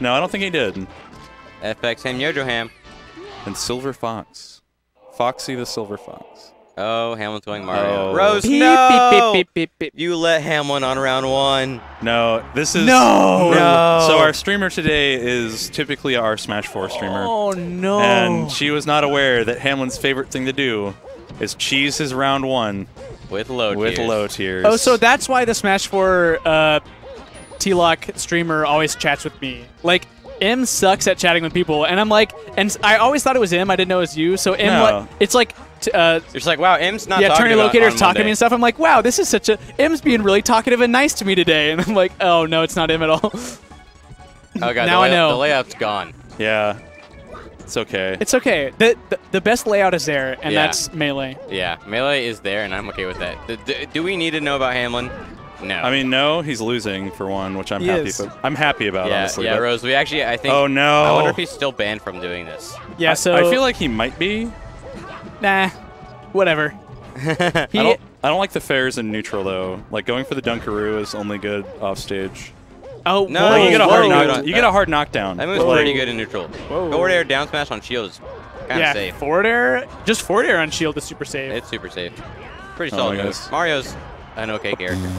No, I don't think he did. FX Hamyojo Ham. And Silver Fox. Foxy the Silver Fox. Oh, Hamlin's going Mario. Oh. Rose, Beep, no! beep, beep, beep, beep, beep. You let Hamlin on round one. No, this is No! No. So our streamer today is typically our Smash 4 streamer. Oh no! And she was not aware that Hamlin's favorite thing to do is cheese his round one With low with tiers. low tiers. oh, so that's why the Smash 4 uh, TLoc streamer always chats with me. Like, M sucks at chatting with people, and I'm like, and I always thought it was M. I didn't know it was you. So M, No. like, it's like, t- uh, You're just like, wow, M's not yeah, talking Attorney Locator's on talking to me and stuff. I'm like, wow, this is such a M's being really talkative and nice to me today, and I'm like, oh no, it's not M at all. Oh god, Now the I know. The layout's gone. yeah, it's okay. it's okay. The, the the best layout is there, and Yeah. that's melee. Yeah, melee is there, and I'm okay with that. D- d- do we need to know about Hamlin? No. I mean, no, he's losing for one, which I'm He happy. is. But I'm happy about yeah, honestly. yeah, but- Rose. We actually, I think. Oh no! I wonder if he's still banned from doing this. Yeah, I- so I feel like he might be. nah, whatever. He, I don't. I don't like the fairs in neutral though. Like going for the Dunkaroo is only good off stage. oh No, Like you get a hard whoa, knock. whoa. You get a hard knockdown. That move's but, like, pretty good in neutral. Whoa. Forward air down smash on shield is kind of yeah, safe. forward air, just forward air on shield is super safe. It's super safe. Pretty Oh solid my move. Mario's an okay character.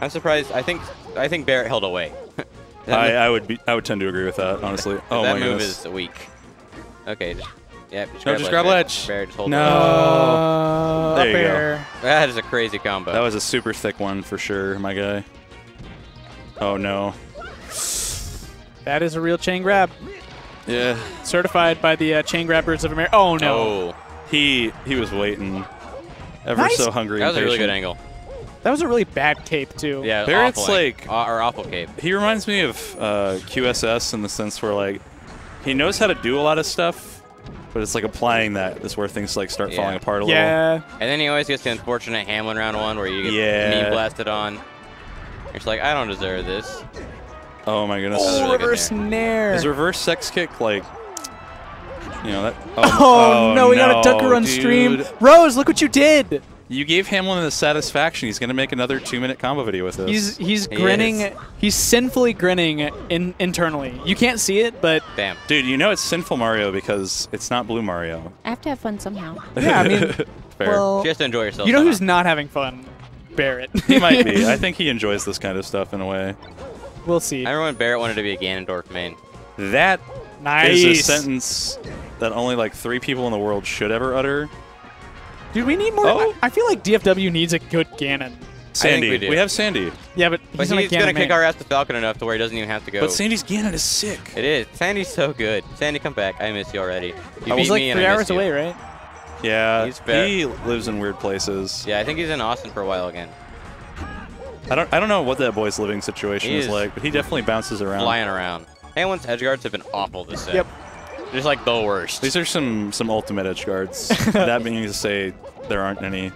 I'm surprised. I think I think Barrett held away. I, I would be. I would tend to agree with that. Honestly. Oh that my move goodness. is weak. Okay. Just, yeah. Just No, grab just grab Barrett. ledge. Barrett, just hold No. ledge. Uh, There you go. That is a crazy combo. That was a super thick one for sure, my guy. Oh no. That is a real chain grab, Yeah. certified by the uh, chain grabbers of America. Oh no! Oh, He he was waiting. Ever Nice. so hungry. that and was a really good angle. That was a really bad cape too. Yeah. Barrett's awful ang- like- aw- or awful cape. He reminds me of uh, QSS in the sense where like he knows how to do a lot of stuff, but it's like applying that is where things like start Yeah. falling apart a little. Yeah. And then he always gets the unfortunate Hamlin round one where you get Yeah. knee blasted on. You're like, I don't deserve this. Oh my goodness. Oh, really good reverse nair. Is reverse sex kick like you know that? Oh, no, we got a ducker on dude. stream. Rose, look what you did. You gave Hamlin the satisfaction. He's gonna make another two-minute combo video with this. He's he's He grinning. is. He's sinfully grinning in, internally. You can't see it, but Damn. Dude, you know it's sinful Mario because it's not Blue Mario. I have to have fun somehow. yeah, I mean, Fair. well, Just enjoy yourself. you know who's not having fun? Barrett. he might be. I think he enjoys this kind of stuff in a way. we'll see. I remember when Barrett wanted to be a Ganondorf main. That Nice. is a sentence that only like three people in the world should ever utter. Dude, we need more. Oh. I, I feel like DFW needs a good Ganon. Sandy. we do. have Sandy. Yeah, but But he's, not a he's gonna main. kick our ass to Falcon enough to where he doesn't even have to go. But Sandy's Ganon is sick. It is. Sandy's so good. Sandy, come back. I miss you already. You I beat He's like me three hours missed you. away, right? Yeah, He's he lives in weird places. Yeah, I think he's in Austin for a while again. I don't I don't know what that boy's living situation is is like, but he definitely bounces around. Flying around. Hamlin's edge guards have been awful this set. Yep. Just like the worst. These are some some ultimate edge guards. that means to say there aren't any.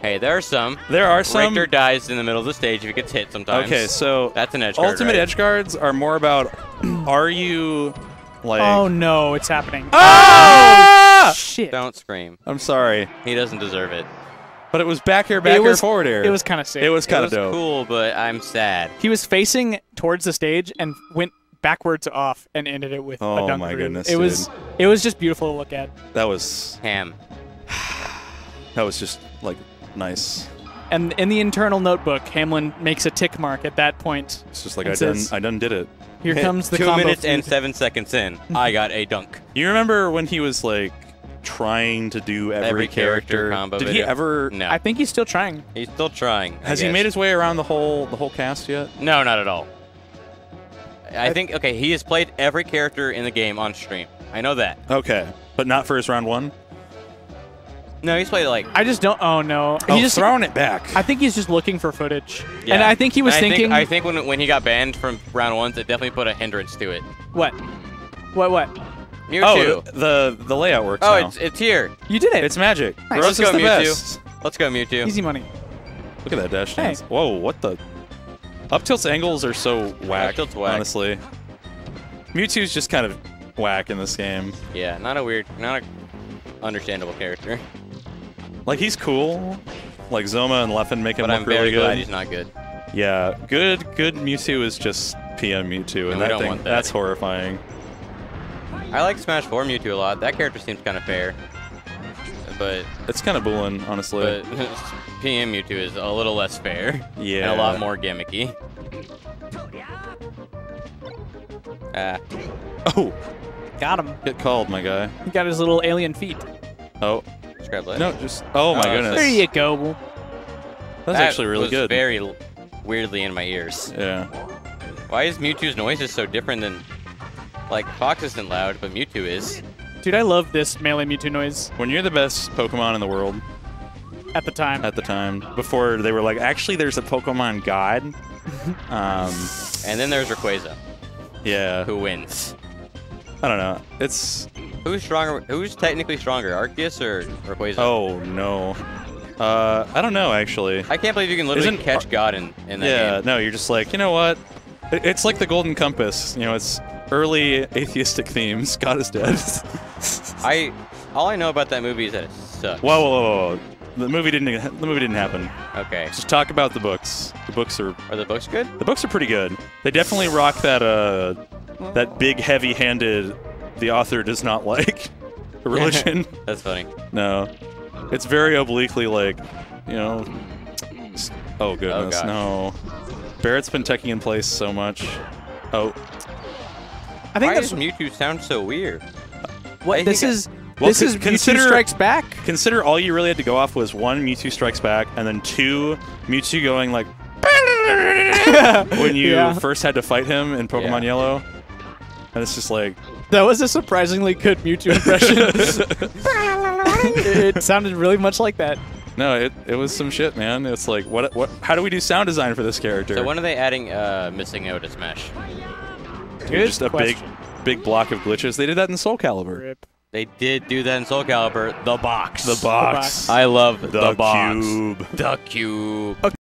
Hey, there are some. There are some. Richter dies in the middle of the stage if he gets hit sometimes. Okay, so That's an edge guard, ultimate right? edge guards are more about are you like Oh no, it's happening. Ah! Shit. Don't scream. I'm sorry, He doesn't deserve it. but it was back air, back it air, was forward air. It was kind of sick. It was kind of dope. cool, but I'm sad. He was facing towards the stage and went backwards off and ended it with Oh a dunk Oh my through. goodness, It was it was just beautiful to look at. That was Ham. that was just like nice. And in the internal notebook, Hamlin makes a tick mark at that point. It's just like It I done I done did it. Here comes the Two combo minutes and seven seconds in, I got a dunk. You remember when he was like trying to do every, Every character combo Did he ever? No, I think he's still trying. he's still trying. Has he made his way around the whole the whole cast yet? No, not at all. I think okay, he has played every character in the game on stream. I know that. Okay, but not for his round one. No, he's played like I just don't. Oh no, Oh, he just. throwing it back. I think he's just looking for footage. yeah. And I think he was I thinking. Think, I think when when he got banned from round ones, it definitely put a hindrance to it. what? What? What? Mewtwo. oh, the the layout works Oh, now. it's it's here. You did it. It's magic. Nice. Rose Let's is go, the Mewtwo. best. Let's go, Mewtwo. easy money. Look at that dash Hey. dance. Whoa, what the? Up tilt's angles are so whack. whack. Honestly, Mewtwo's just kind of whack in this game. Yeah, not a weird, not a understandable character. Like he's cool. Like Zoma and Leffen make him But look I'm really very good. glad he's not good. Yeah, good, good Mewtwo is just PM Mewtwo, and we that thing, that. that's horrifying. I like Smash 4 Mewtwo a lot. That character seems kind of fair. But It's kind of bullying, honestly. but PM Mewtwo is a little less fair. Yeah. And a lot more gimmicky. Ah. oh, Got him. get called, my guy. He got his little alien feet. Oh, Scraplet. no, just oh my Oh, goodness. There you go. That's That actually really was good. very weirdly in my ears. yeah. Why is Mewtwo's noises so different than... Like, Fox isn't loud, but Mewtwo is. Dude, I love this melee Mewtwo noise When you're the best Pokemon in the world at the time. at the time, before they were like, actually, there's a Pokemon God. um, And then there's Rayquaza, yeah. who wins. I don't know. It's Who's stronger? Who's technically stronger, Arceus or Rayquaza? oh no. Uh, I don't know actually. I can't believe you can literally Isn't catch God in, in that Yeah, game. no, you're just like, you know what? It's like the Golden Compass. You know, it's early atheistic themes. God is dead. I all I know about that movie is that it sucks. whoa, whoa, whoa, whoa! The movie didn't. The movie didn't happen. Okay. Just talk about the books. The books are. Are the books good? The books are pretty good. They definitely rock that. Uh, that big, heavy-handed. The author does not like religion. That's funny. no, it's very obliquely like, you know. Oh goodness, gosh. no. Barrett's been teching in place so much. Oh, I think Why that's does Mewtwo sound so weird? What this is. Well, this is consider- Mewtwo Strikes Back. Consider all you really had to go off was one Mewtwo Strikes Back, and then two Mewtwo going like when you Yeah. first had to fight him in Pokemon Yeah. Yellow. And it's just like, That was a surprisingly good Mewtwo impression. it sounded really much like that. no, it, it was some shit, man. It's like, what what? How do we do sound design for this character? So when are they adding uh, MissingNo to Smash? Good just a question. big, big block of glitches. They did that in Soul Calibur. Rip. They did do that in Soul Calibur. The box. The box. I love the, The box. cube. The cube. Okay,